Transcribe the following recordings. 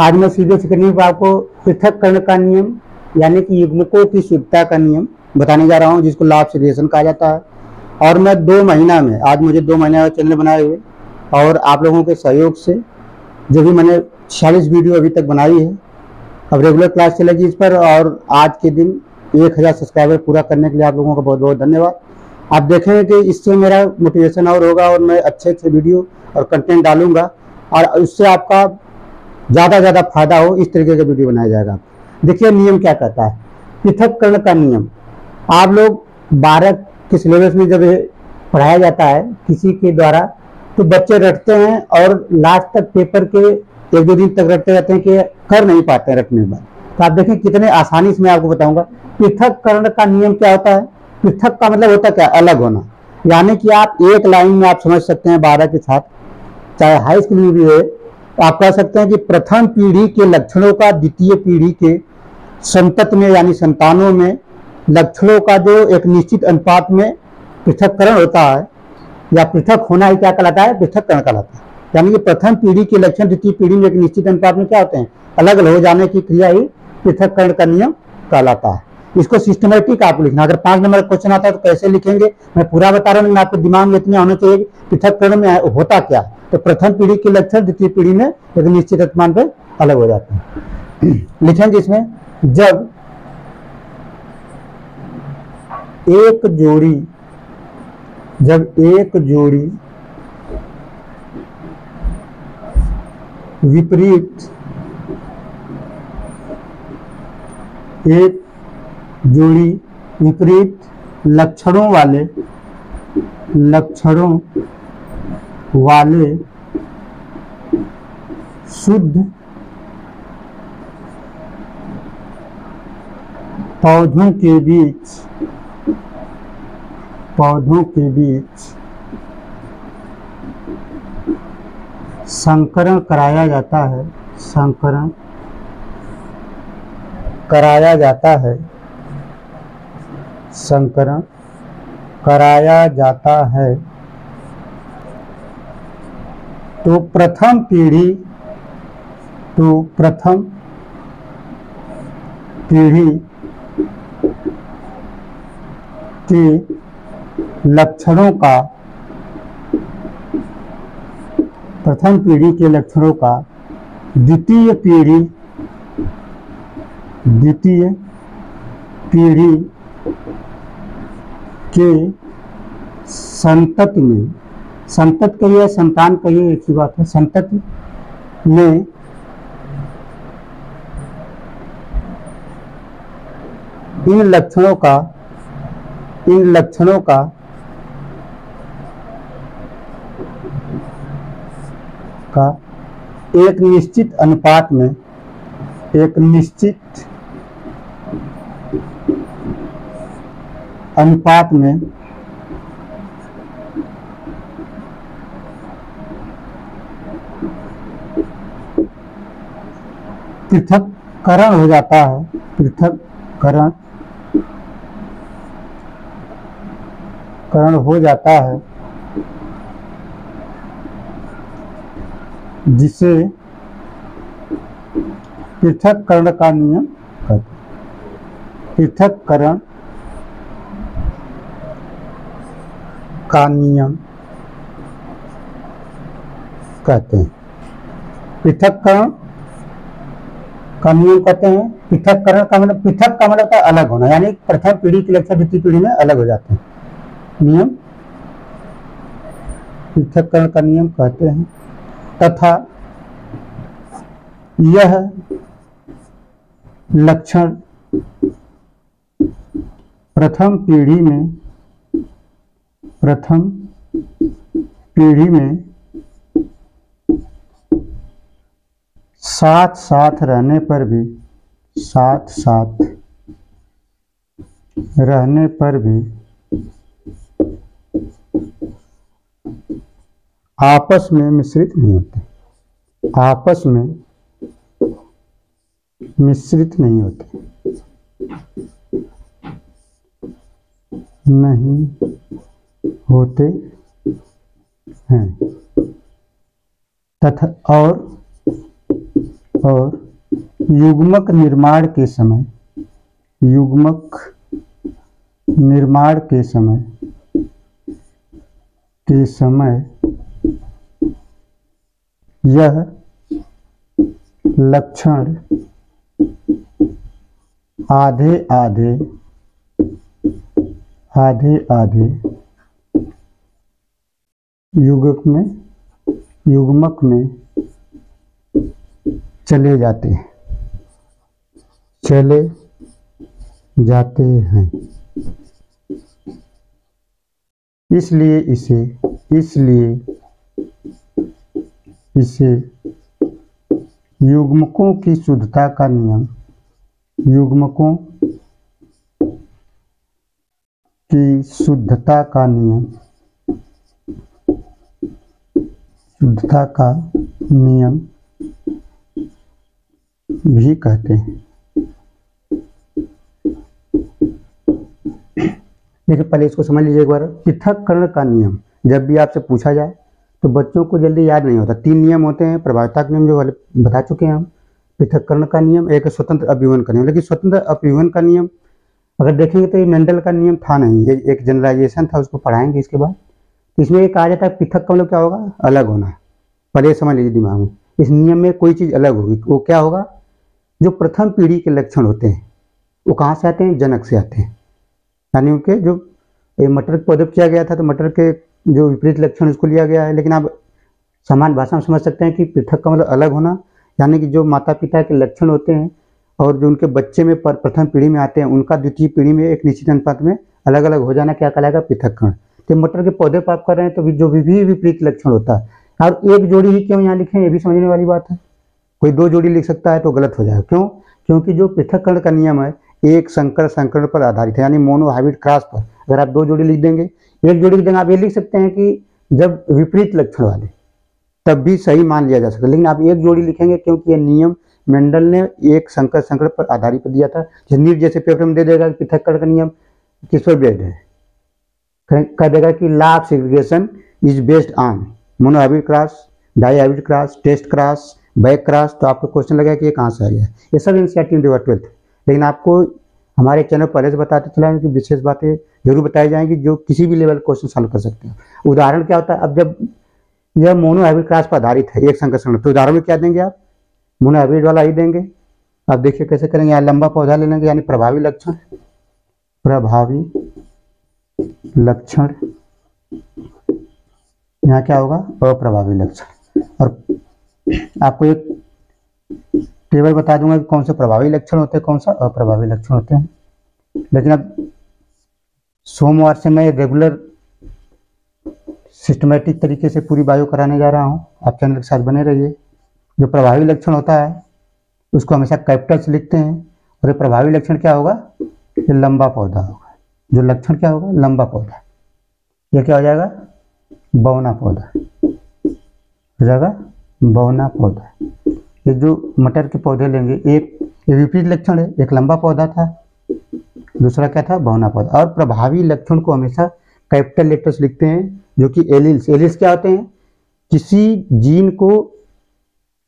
आज मैं सीधे स्क्रीन पर आपको पृथक पृथककरण का नियम, यानी कि युग्मकों की शुद्धता का नियम बताने जा रहा हूँ, जिसको लाभ सिलेशन कहा जाता है। और मैं दो महीना में, आज मुझे दो महीना चैनल बनाए हुए, और आप लोगों के सहयोग से जो भी मैंने छियालीस वीडियो अभी तक बनाई है, अब रेगुलर क्लास चलेगी इस पर, और आज के दिन एक हज़ार सब्सक्राइबर पूरा करने के लिए आप लोगों का बहुत बहुत धन्यवाद। आप देखेंगे कि इससे मेरा मोटिवेशन और होगा, और मैं अच्छे अच्छे वीडियो और कंटेंट डालूँगा, और उससे आपका ज़्यादा ज़्यादा फ़ायदा हो, इस तरीके का वीडियो बनाया जाएगा। देखिए, नियम क्या कहता है? पृथककरण का नियम। आप लोग बारह के सिलेबस में जब पढ़ाया जाता है, किसी के द्वारा तो बच्चे रटते हैं और लास्ट तक पेपर के एक दो दिन तक रटते रहते हैं कि कर नहीं पाते रटने बाद। तो आप देखें कितने आसानी से मैं आपको बताऊँगा। पृथककरण का नियम क्या होता है? पृथक का मतलब होता क्या? अलग होना। यानी कि आप एक लाइन में आप समझ सकते हैं बारह के साथ। चाहे हाई स्कूल में भी है आप कह सकते हैं कि प्रथम पीढ़ी के लक्षणों का, द्वितीय पीढ़ी के संतत में, यानी संतानों में, लक्षणों का जो एक निश्चित अनुपात में पृथककरण होता है, या पृथक होना ही क्या कहलाता है? पृथककरण कहलाता है। यानी कि प्रथम पीढ़ी के लक्षण, द्वितीय पीढ़ी में एक निश्चित अनुपात में क्या होते हैं? अलग हो जाने की क्रिया ही पृथककरण का नियम कहलाता है। इसको सिस्टमेटिक आपको लिखना। अगर पाँच नंबर क्वेश्चन आता है तो कैसे लिखेंगे? मैं पूरा बता रहा हूँ आपके दिमाग में इतने होने चाहिए पृथककरण में होता क्या तो प्रथम पीढ़ी के लक्षण, द्वितीय पीढ़ी में एक निश्चित अनुमान पे अलग हो जाते हैं। लिखेंगे इसमें, जब एक जोड़ी, जब एक जोड़ी विपरीत, एक जोड़ी विपरीत लक्षणों वाले लक्षणों वाले शुद्ध पौधों के बीच, पौधों के बीच संकरण कराया जाता है, संकरण कराया जाता है। संकरण कराया जाता है। तो प्रथम पीढ़ी तो प्रथम पीढ़ी के लक्षणों का, प्रथम पीढ़ी के लक्षणों का, द्वितीय पीढ़ी द्वितीय पीढ़ी के संतत में, संतत कहिए संतान कहिए, एक ही बात है, संतत में इन लक्षणों का, इन लक्षणों का का एक निश्चित अनुपात में, एक निश्चित अनुपात में पृथककरण हो जाता है, पृथककरण। करण हो जाता है, जिसे पृथककरण का नियम कहते हैं। पृथककरण का नियम कहते हैं। पृथककरण का नियम कहते हैं। पृथककरण का मतलब पृथक का मतलब है अलग होना, यानी प्रथम पीढ़ी के लक्षण द्वितीय पीढ़ी में अलग हो जाते हैं। नियम पृथककरण का नियम कहते हैं। तथा यह लक्षण प्रथम पीढ़ी में प्रथम पीढ़ी में साथ साथ रहने पर भी, साथ साथ रहने पर भी आपस में मिश्रित नहीं होते। आपस में मिश्रित नहीं होते। नहीं होते हैं। तथा और और युग्मक निर्माण के समय, युग्मक निर्माण के समय के समय यह लक्षण आधे आधे आधे आधे युगक में, युग्मक में चले जाते हैं। चले जाते हैं। इसलिए इसे इसलिए इसे युग्मकों की शुद्धता का नियम, युग्मकों की शुद्धता का नियम शुद्धता का नियम भी कहते हैं। देखिए, पहले इसको समझ लीजिए एक बार। पृथककरण का नियम। जब भी आपसे पूछा जाए तो बच्चों को जल्दी याद नहीं होता। तीन नियम होते हैं प्रभाविता के नियम जो वाले बता चुके हैं हम। पृथककरण का नियम, एक स्वतंत्र अभिवन का नियम। लेकिन स्वतंत्र अभिवन का नियम, अगर देखेंगे तो ये मेंडल का नियम था नहीं। ये एक जनरलाइजेशन था, उसको पढ़ाएँगे इसके बाद। इसमें कहा जाता है पृथक का मतलब क्या होगा? अलग होना पहले समझ लीजिए दिमाग में। इस नियम में कोई चीज़ अलग होगी। वो क्या होगा? जो प्रथम पीढ़ी के लक्षण होते हैं, वो कहाँ से आते हैं? जनक से आते हैं। यानी उनके जो मटर पौधे किया गया था तो मटर के जो विपरीत लक्षण उसको लिया गया है। लेकिन आप समान भाषा में समझ सकते हैं कि पृथक का मतलब अलग होना, यानी कि जो माता पिता के लक्षण होते हैं और जो उनके बच्चे में पर प्रथम पीढ़ी में आते हैं, उनका द्वितीय पीढ़ी में एक निश्चित अनुपात में अलग अलग हो जाना क्या कहलाएगा? पृथककरण तो मटर के पौधे पर आप कर रहे हैं तो जो भी विपरीत लक्षण होता है। और एक जोड़ी ही क्यों यहाँ लिखे ये भी समझने वाली बात है। कोई दो जोड़ी लिख सकता है तो गलत हो जाएगा। क्यों? क्योंकि जो पृथककरण का नियम है, एक संकर संकरण पर आधारित है, यानी मोनो हाइब्रिड क्रॉस पर। अगर आप दो जोड़ी लिख देंगे, एक जोड़ी लिख आप ये लिख सकते हैं कि जब विपरीत लक्षण वाले, तब भी सही मान लिया जा सकता है। लेकिन आप एक जोड़ी लिखेंगे क्योंकि ये नियम मेंडल ने एक संकर संकरण पर आधारित दिया था। नीट जैसे पेपर में दे देगा पृथककरण का नियम किस पर बेस्ड है? कह देगा कि law of segregation is based on monohybrid cross dihybrid cross test cross back cross तो आपको क्वेश्चन लगेगा कि ये कहाँ से आ गया? ये सब एनसीआरटी ट्वेल्थ लेकिन आपको हमारे चैनल पहले से बताते चला कि विशेष बातें ज़रूर बताई जाएँगी जो किसी भी लेवल क्वेश्चन सॉल्व कर सकते हैं। उदाहरण क्या होता है? अब जब यह मोनो हाइब्रिड क्लास पर आधारित है, एक संकर्षण। तो उदाहरण में क्या देंगे आप? मोनो हाइब्रिड वाला ही देंगे। आप देखिए कैसे करेंगे? यहाँ लंबा पौधा ले लेंगे यानी प्रभावी लक्षण। प्रभावी लक्षण। यहाँ क्या होगा? अप्रभावी लक्षण। और आपको एक टेबल बता दूँगा कि कौन से प्रभावी लक्षण होते हैं, कौन सा अप्रभावी लक्षण होते हैं। लेकिन अब सोमवार से मैं रेगुलर सिस्टमेटिक तरीके से पूरी बायो कराने जा रहा हूँ। आप चैनल के साथ बने रहिए। जो प्रभावी लक्षण होता है, उसको हमेशा कैपिटल से लिखते हैं। और ये प्रभावी लक्षण क्या होगा? ये लंबा पौधा होगा। जो लक्षण क्या होगा? लंबा पौधा। ये क्या हो जाएगा? बौना पौधा। हो जाएगा? बौना पौधा। ये जो मटर के पौधे लेंगे, एक विपरीत लक्षण है, एक लंबा पौधा था, दूसरा क्या था? बहुना पौधा। और प्रभावी लक्षण को हमेशा कैपिटल लेटर्स लिखते हैं, जो कि एलिल्स। एलिल्स क्या होते हैं? किसी जीन को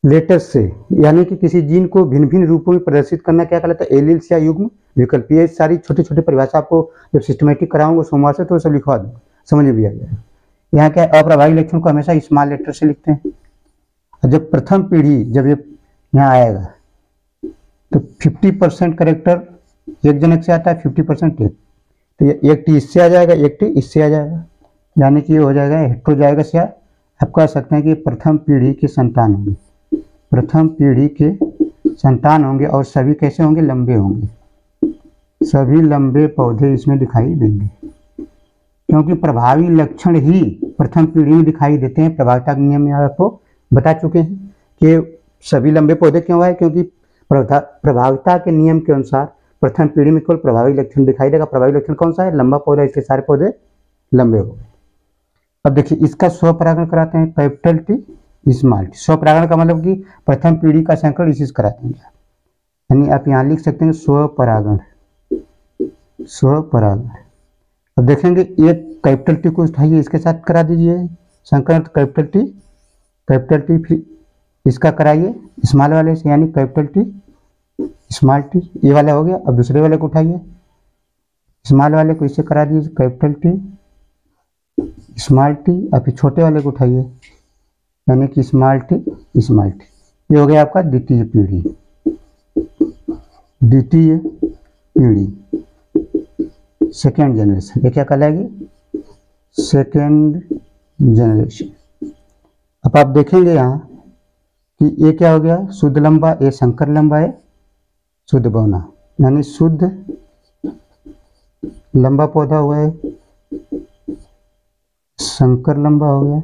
लेटर्स से, यानी कि किसी जीन को भिन्न भिन्न रूपों में प्रदर्शित करना क्या कहलाता है? एलिल्स या युग्म? विकल्प ये सारी छोटे छोटे परिभाषा आपको जब सिस्टमेटिक कराऊँगा, सोमवार से तो सब लिखवा दूँगा। समझ में भी आ जाएगा यहाँ क्या अप्रभावी लक्षण को हमेशा स्मॉल लेटर से लिखते हैं। जब प्रथम पीढ़ी, जब ये यहाँ आएगा तो 50 परसेंट करेक्टर एक जनक से आता है 50 परसेंट एक। तो ये एक टी इससे आ जाएगा, एक टी इससे आ जाएगा। यानी कि ये हो जाएगा हेट्रो जाएगा से आप कह सकते हैं कि प्रथम पीढ़ी के संतान होंगे। प्रथम पीढ़ी के संतान होंगे और सभी कैसे होंगे? लंबे होंगे। सभी लंबे पौधे इसमें दिखाई देंगे। क्योंकि प्रभावी लक्षण ही प्रथम पीढ़ी में दिखाई देते हैं। प्रभाविता नियम में आपको बता चुके हैं कि सभी लंबे पौधे क्यों आए? क्योंकि प्रभाविता के नियम के अनुसार प्रथम पीढ़ी में केवल प्रभावी लक्षण दिखाई देगा। प्रभावी लक्षण कौन सा है? लंबा पौधा, इसके सारे पौधे लंबे हो गए। अब देखिए, इसका स्वपरागण कराते हैं। कैपिटल टी स्मॉल टी स्वपरागण का मतलब कि प्रथम पीढ़ी का संकरण इसी से कराते हैं। यानी आप यहाँ लिख सकते हैं स्वपरागण। स्वपरागण। अब देखेंगे एक कैपिटल टी को उठाइए इसके साथ करा दीजिए। संकरण कैपिटल टी कैपिटल टी फिर इसका कराइए स्मॉल वाले से, यानी कैपिटल टी स्मॉल टी, ये वाला हो गया। अब दूसरे वाले को उठाइए। स्मॉल वाले को इससे करा दीजिए, कैपिटल टी स्मॉल टी और छोटे वाले को उठाइए। यानी कि स्मॉल टी स्मॉल टी ये हो गया आपका द्वितीय पीढ़ी। द्वितीय पीढ़ी। सेकेंड जनरेशन ये क्या कहलाएगी? सेकेंड जनरेशन अब आप देखेंगे यहाँ कि ये क्या हो गया? शुद्ध लंबा, ये संकर लंबा है शुद्ध बौना। यानी शुद्ध लंबा पौधा हुआ है, संकर लंबा हो गया।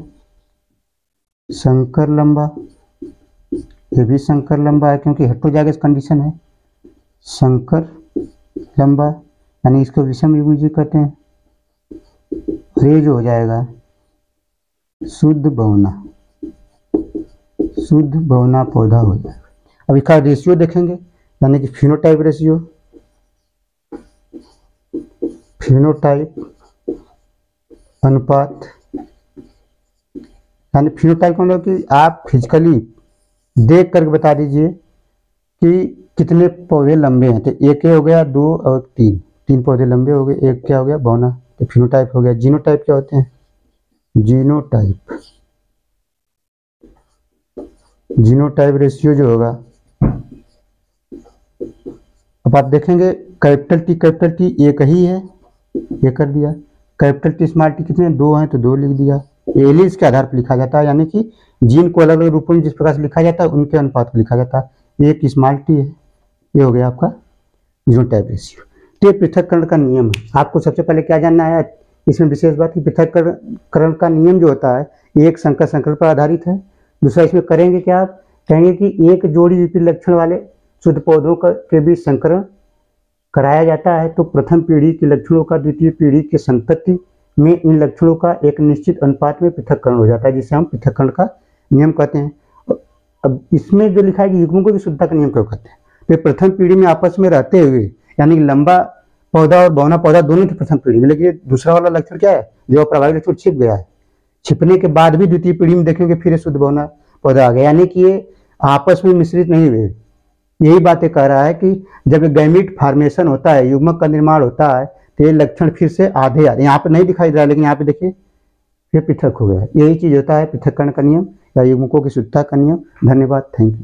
संकर लंबा, ये भी शंकर लंबा है क्योंकि हेट्रोजाइगस कंडीशन है शंकर लंबा, यानी इसको विषम युग्मजीव कहते हैं। और ये जो हो जाएगा। शुद्ध बवना शुद्ध बवना पौधा हो जाएगा। अब इसका रेशियो देखेंगे, यानी कि फिनोटाइप रेशियो फिनोटाइप अनुपात यानी फिनोटाइप का मतलब कि आप फिजिकली देख करके बता दीजिए कि कितने पौधे लंबे हैं। तो एक हो गया, दो और तीन। तीन पौधे लंबे हो गए, एक क्या हो गया, बौना। तो फिनोटाइप हो गया। जीनोटाइप क्या होते हैं? जीनोटाइप जीनोटाइप रेशियो जो होगा, अब आप देखेंगे कैपिटल टी कैपिटल टी एक ही है। ये कर दिया। कैपिटल टी स्मॉल टी कितने दो हैं तो दो लिख दिया। एलिस के आधार पर लिखा जाता है, यानी कि जीन को अलग अलग रूपों में जिस प्रकार से लिखा जाता है, उनके अनुपात को लिखा जाता है। एक स्मॉल टी है, ये हो गया आपका जीनोटाइप रेशियो तो ये पृथककरण का नियम है। आपको सबसे पहले क्या जानना है? इसमें विशेष बात कि पृथककरण का नियम जो होता है एक संकर संकल्प पर आधारित है। दूसरा, इसमें करेंगे क्या आप? कहेंगे कि एक जोड़ी विपरीत लक्षण वाले शुद्ध पौधों का के बीच संकरण कराया जाता है तो प्रथम पीढ़ी के लक्षणों का, द्वितीय पीढ़ी के संतति में इन लक्षणों का एक निश्चित अनुपात में पृथककरण हो जाता है, जिसे हम पृथककरण का नियम कहते हैं। अब इसमें जो लिखा है कि युग्मों की शुद्धता का नियम क्यों कहते हैं? तो प्रथम पीढ़ी में आपस में रहते हुए, यानी लंबा पौधा और बौना पौधा दोनों थे प्रथम पीढ़ी में, लेकिन दूसरा वाला लक्षण क्या है? जो प्रभावित लक्षण छिप गया है। छिपने के बाद भी द्वितीय पीढ़ी में देखेंगे, फिर शुद्ध बौना पौधा आ गया। यानी कि ये आपस में मिश्रित नहीं हुए। यही बातें कह रहा है कि जब गैमिट फार्मेशन होता है, युग्मक का निर्माण होता है तो ये लक्षण फिर से आधे आधे। यहाँ पे नहीं दिखाई दे रहा, लेकिन यहाँ पे देखिए, फिर पृथक हो गया। यही चीज़ होता है, पृथककरण का नियम या युगमुखों की शुद्धता का नियम। धन्यवाद, थैंक यू।